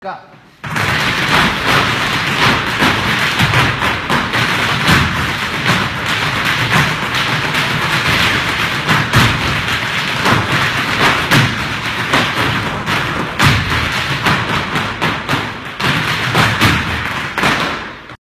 그러니까